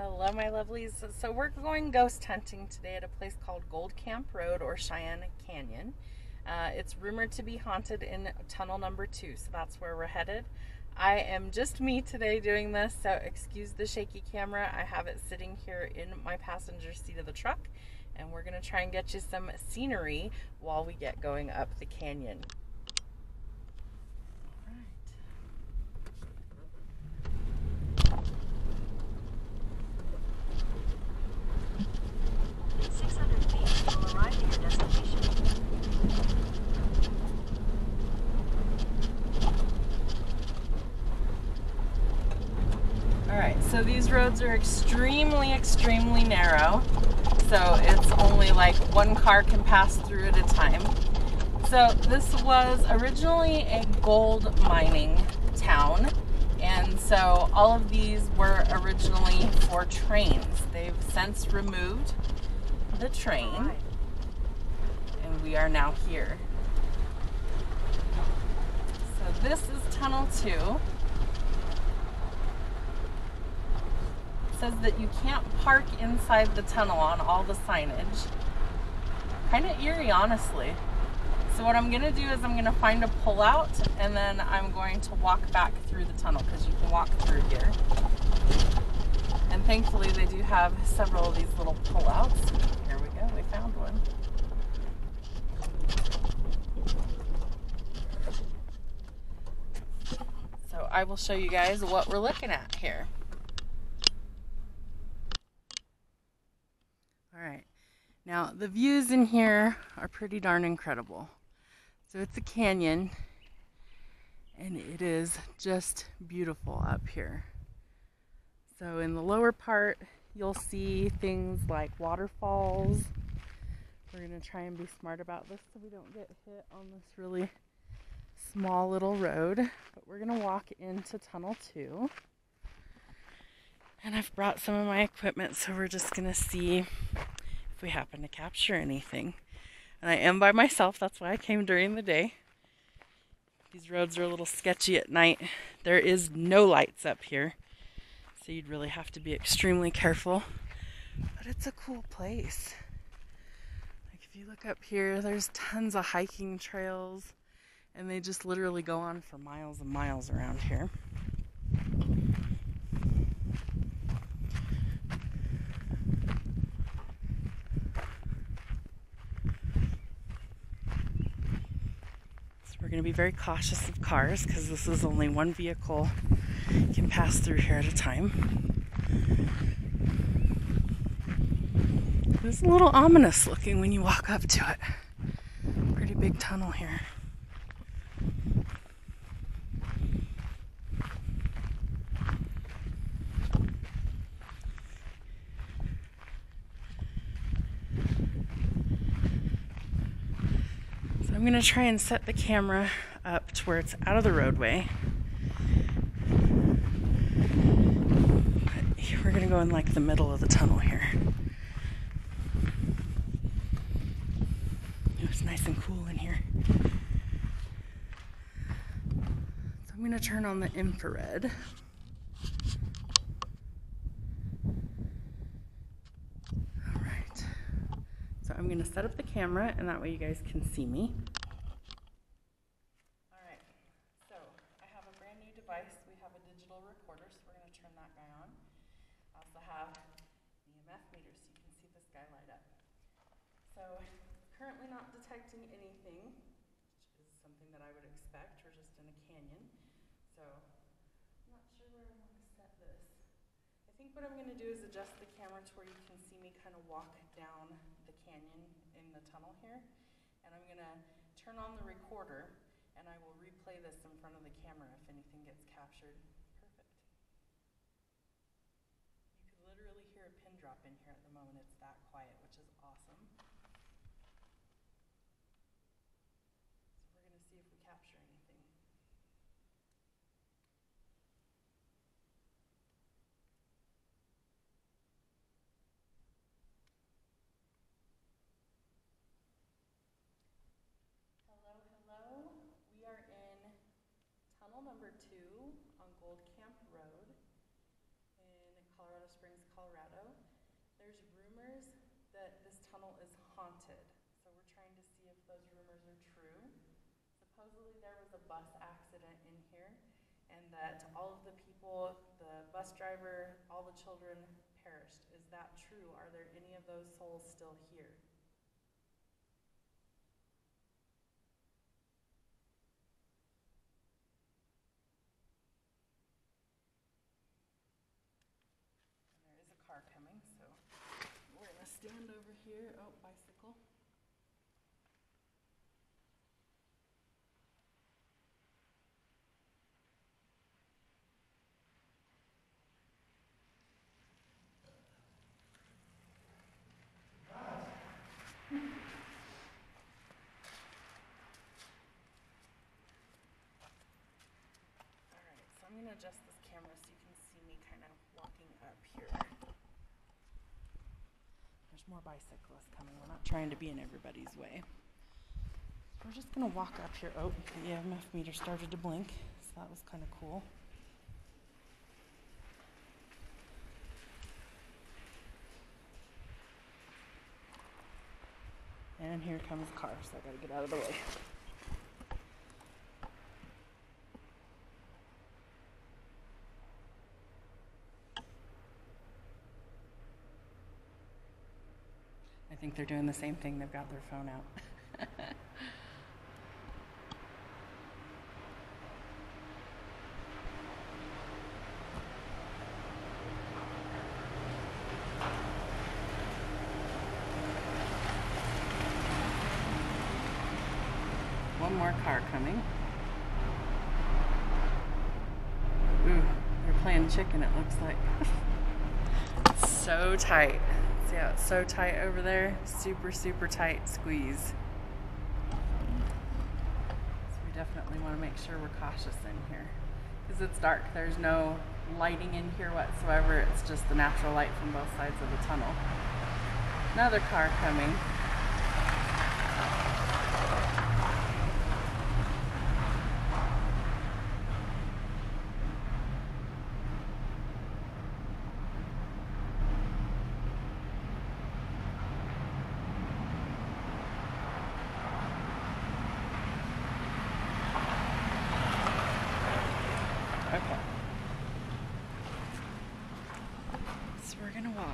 Hello, my lovelies. So, we're going ghost hunting today at a place called Gold Camp Road or Cheyenne Canyon. Uh, it's rumored to be haunted in tunnel number two, so that's where we're headed. I am just me today doing this, so excuse the shaky camera. I have it sitting here in my passenger seat of the truck, and we're going to try and get you some scenery while we get going up the canyon. 600 feet, you will arrive at your destination. All right, so these roads are extremely, extremely narrow. So it's only like one car can pass through at a time. So this was originally a gold mining town. And so all of these were originally for trains. They've since removed the train and we are now here. So this is tunnel two. Says that you can't park inside the tunnel on all the signage. Kind of eerie, honestly. So what I'm gonna do is I'm gonna find a pullout and then I'm going to walk back through the tunnel because you can walk through here. And thankfully they do have several of these little pullouts. Here we go, we found one. So I will show you guys what we're looking at here. All right. Now, the views in here are pretty darn incredible. So it's a canyon, and it is just beautiful up here. So in the lower part, you'll see things like waterfalls. We're to try and be smart about this so we don't get hit on this really small little road. But we're going to walk into Tunnel 2. And I've brought some of my equipment, so we're just going to see if we happen to capture anything. And I am by myself, that's why I came during the day. These roads are a little sketchy at night. There is no lights up here, so you'd really have to be extremely careful. But it's a cool place. Like if you look up here, there's tons of hiking trails, and they just literally go on for miles and miles around here. We're going to be very cautious of cars because this is only one vehicle can pass through here at a time. It's a little ominous looking when you walk up to it. Pretty big tunnel here. Going to try and set the camera up to where it's out of the roadway. We're going to go in like the middle of the tunnel here. It's nice and cool in here. So I'm going to turn on the infrared. I'm going to set up the camera and that way you guys can see me. All right. So I have a brand new device. We have a digital recorder, so we're going to turn that guy on. I also have the EMF meter so you can see this guy light up. So currently detecting anything, which is something that I would expect. We're just in a canyon. So I'm not sure where I want to set this. I think what I'm going to do is adjust the camera to where you can see me kind of walk down the canyon in the tunnel here. And I'm going to turn on the recorder and I will replay this in front of the camera if anything gets captured. Perfect. You could literally hear a pin drop in here at the moment. It's that quiet, Old Camp Road in Colorado Springs, Colorado. There's rumors that this tunnel is haunted, so we're trying to see if those rumors are true. Supposedly there was a bus accident in here and that all of the people, the bus driver, all the children perished. Is that true? Are there any of those souls still here? Here. Oh, bicycle. Adjust this camera so you can see me kind of walking up here. There's more bicyclists coming. We're not trying to be in everybody's way. We're just gonna walk up here. Oh, the EMF meter started to blink, so that was kind of cool. And here comes a car, so I gotta get out of the way. Think they're doing the same thing. They've got their phone out. One more car coming. Ooh, they're playing chicken, it looks like. so tight. See how it's so tight over there? Super, super tight squeeze. So we definitely want to make sure we're cautious in here. Because it's dark. There's no lighting in here whatsoever. It's just the natural light from both sides of the tunnel. Another car coming. Okay. So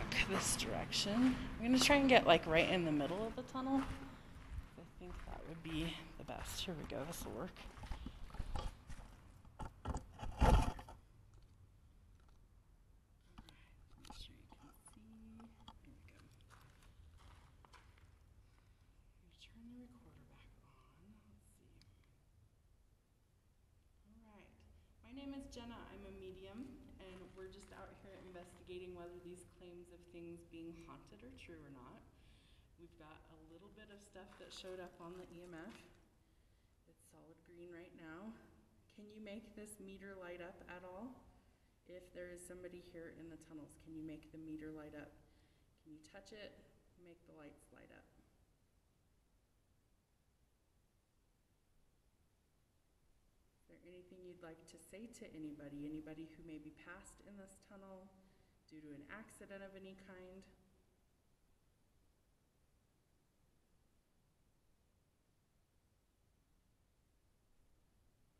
walk this direction. I'm gonna try and get like right in the middle of the tunnel. I think that would be the best. Here we go. This will work. Back. My name is Jenna. I'm a medium, we're just out here investigating whether these claims of things being haunted are true or not. We've got a little bit of stuff that showed up on the EMF. It's solid green right now. Can you make this meter light up at all? If there is somebody here in the tunnels, can you make the meter light up? Can you touch it? Make the lights light up. Is there anything you'd like to say to anybody? Anybody who may be passed in this tunnel due to an accident of any kind?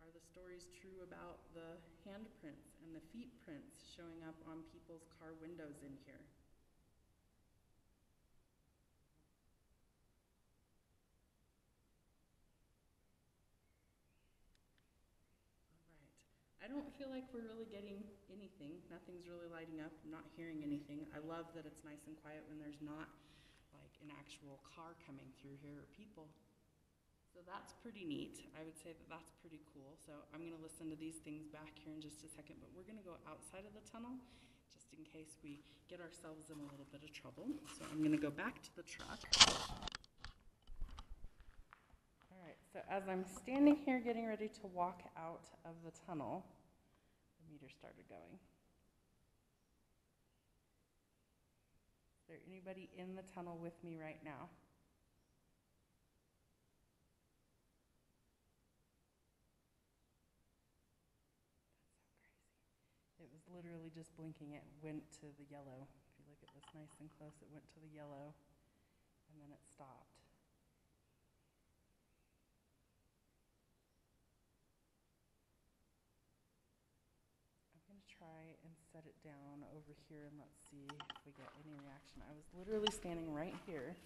Are the stories true about the handprints and the feet prints showing up on people's car windows in here? All right. I don't feel like we're really getting anything. Nothing's really lighting up. I'm not hearing anything. I love that it's nice and quiet when there's not like an actual car coming through here or people. So that's pretty neat. I would say that that's pretty cool. So I'm going to listen to these things back here in just a second, but we're going to go outside of the tunnel just in case we get ourselves in a little bit of trouble. So I'm going to go back to the truck. All right, so as I'm standing here getting ready to walk out of the tunnel, meter started going. Is there anybody in the tunnel with me right now? It was literally just blinking. It went to the yellow. If you look at this nice and close, it went to the yellow. and then it stopped. I'm gonna try and set it down over here and let's see if we get any reaction. I was literally standing right here.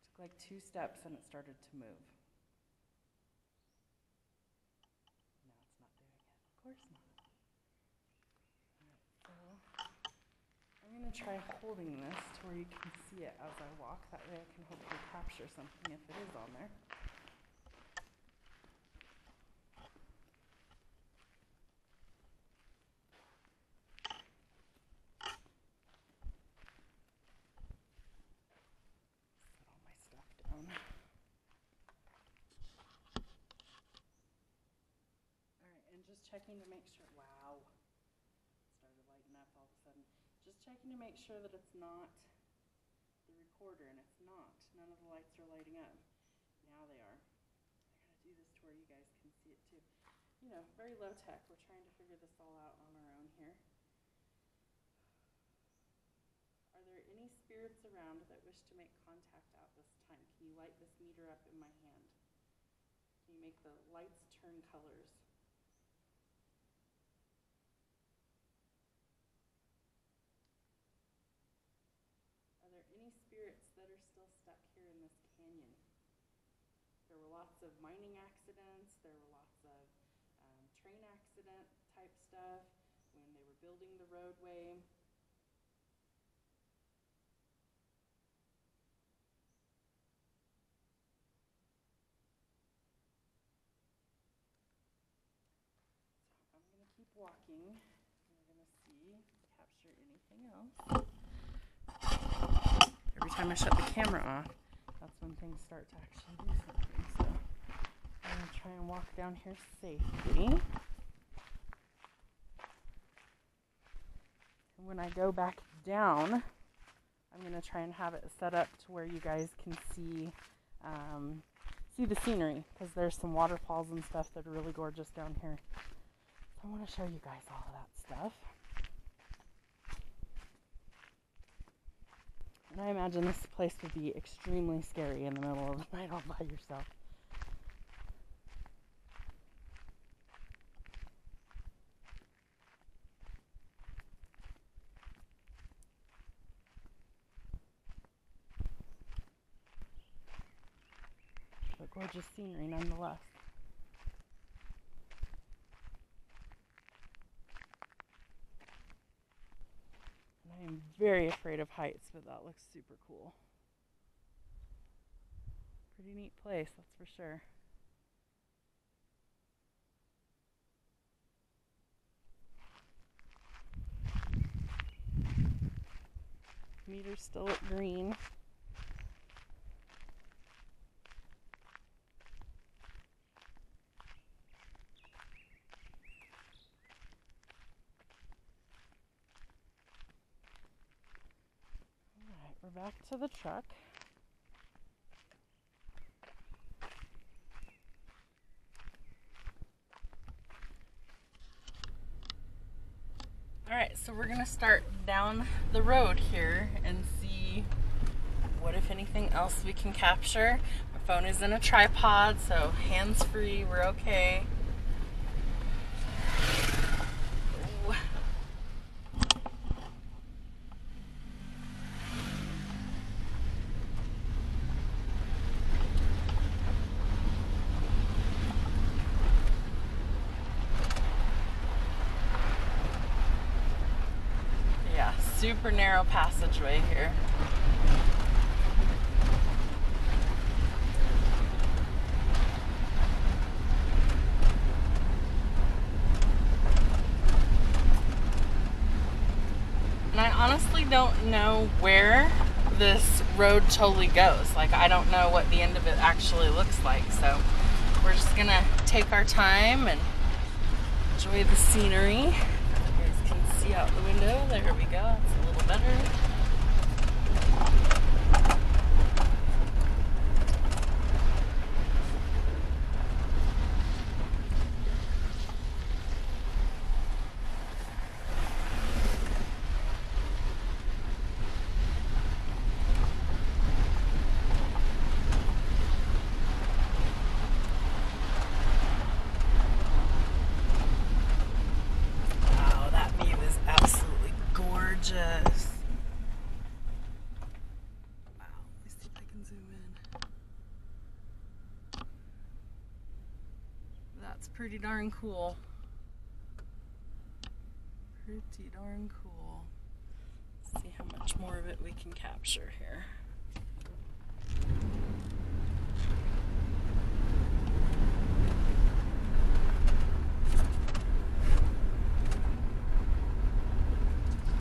Took like two steps and it started to move. No, it's not doing it. Of course not. So I'm gonna try holding this to where you can see it as I walk. That way I can hopefully capture something if it is on there. Set all my stuff down. Alright, and just checking to make sure, wow. Started lighting up all of a sudden. Just checking to make sure that it's not the recorder, and it's not. None of the lights are lighting up. Now they are. I gotta do this to where you guys can see it too. You know, very low tech. We're trying to figure this all out on our own here. Are there any spirits around that wish to make contact out this time? Can you light this meter up in my hand? Can you make the lights turn colors? Are there any spirits that are still stuck here in this canyon? There were lots of mining accidents, there were lots of um, train accident type stuff when they were building the roadway. So I'm gonna keep walking. We're gonna see, capture anything else. Every time I shut the camera off, that's when things start to actually do something. I'm gonna try and walk down here safely. And when I go back down, I'm gonna try and have it set up to where you guys can see um, see the scenery because there's some waterfalls and stuff that are really gorgeous down here. So I want to show you guys all of that stuff. And I imagine this place would be extremely scary in the middle of the night all by yourself. But gorgeous scenery nonetheless. And I am very afraid of heights, but that looks super cool. Pretty neat place, that's for sure. Meter's still at green. We're back to the truck. Alright, so we're gonna start down the road here and see what, if anything, else we can capture. My phone is in a tripod, so hands free, we're okay. Ooh. Yeah, super narrow passageway here. And I honestly don't know where this road totally goes. Like, I don't know what the end of it actually looks like. So, we're just gonna take our time and enjoy the scenery. You guys can see out the window. There we go. Better. gorgeous. Wow, let me see if I can zoom in. That's pretty darn cool. Pretty darn cool. Let's see how much more of it we can capture here.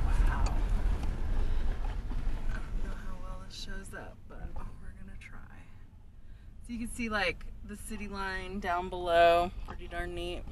Wow. I don't know how well this shows up, but we're gonna try. So you can see like the city line down below. Pretty darn neat.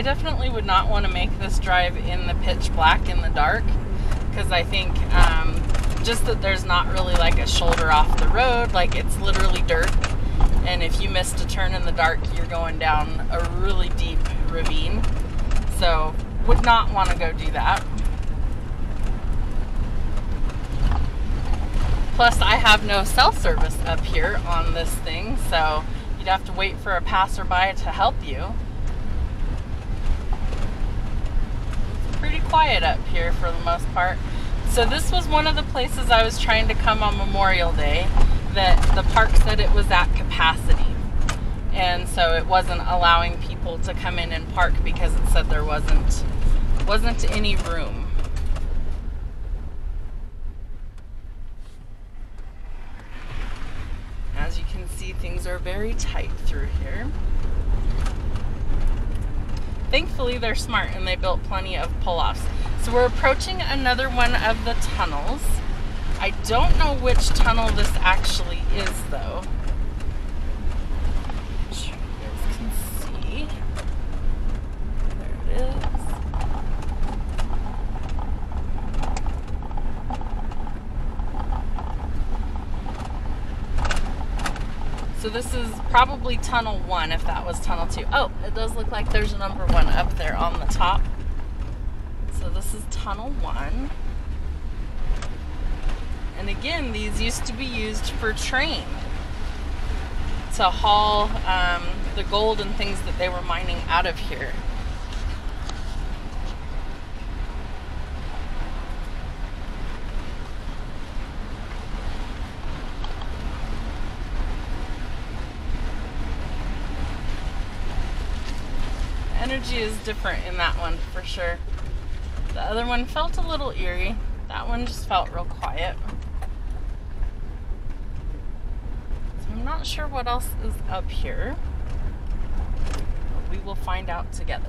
I definitely would not want to make this drive in the pitch black in the dark because I think um, just that there's not really like a shoulder off the road, like it's literally dirt. And if you missed a turn in the dark, you're going down a really deep ravine. So, would not want to go do that. Plus, I have no cell service up here on this thing, so you'd have to wait for a passerby to help you. Pretty quiet up here for the most part. So this was one of the places I was trying to come on Memorial Day that the park said it was at capacity. And so it wasn't allowing people to come in and park because it said there wasn't wasn't any room. As you can see, things are very tight through here. Thankfully, they're smart and they built plenty of pull offs. So, we're approaching another one of the tunnels. I don't know which tunnel this actually is, though. Sure you guys can see. There it is. So this is probably tunnel one if that was tunnel two. Oh, it does look like there's a number one up there on the top. So this is tunnel one. And again, these used to be used for train to haul um, the gold and things that they were mining out of here. Energy is different in that one for sure. The other one felt a little eerie. That one just felt real quiet. So I'm not sure what else is up here. But we will find out together.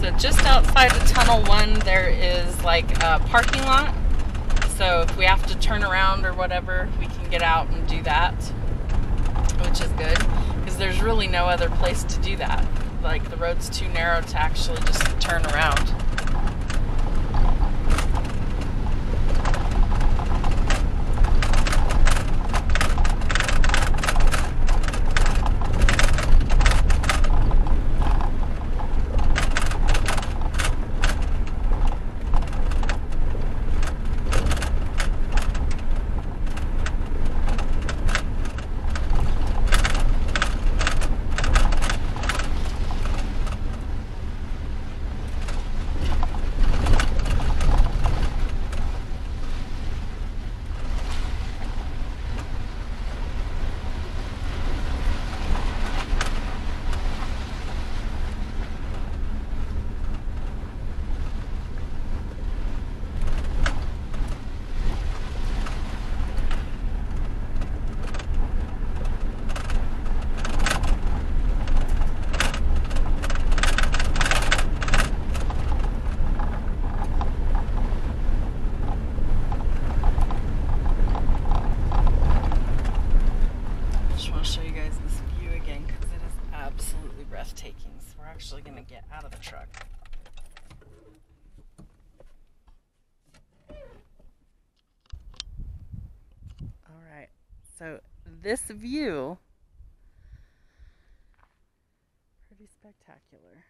So just outside of Tunnel 1, there is like a parking lot. So if we have to turn around or whatever, we can get out and do that, which is good because there's really no other place to do that. Like the road's too narrow to actually just turn around. This view, pretty spectacular.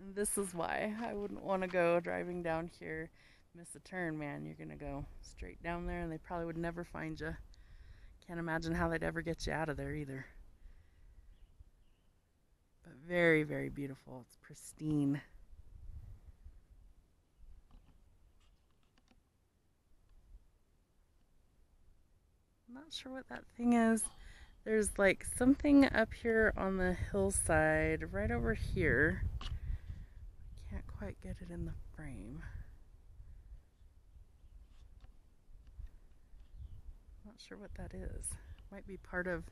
And this is why I wouldn't want to go driving down here, miss a turn, man. You're going to go straight down there and they probably would never find you. Can't imagine how they'd ever get you out of there either. But very, very beautiful. It's pristine. Not sure what that thing is. There's like something up here on the hillside, right over here. Can't quite get it in the frame. Not sure what that is. Might be part of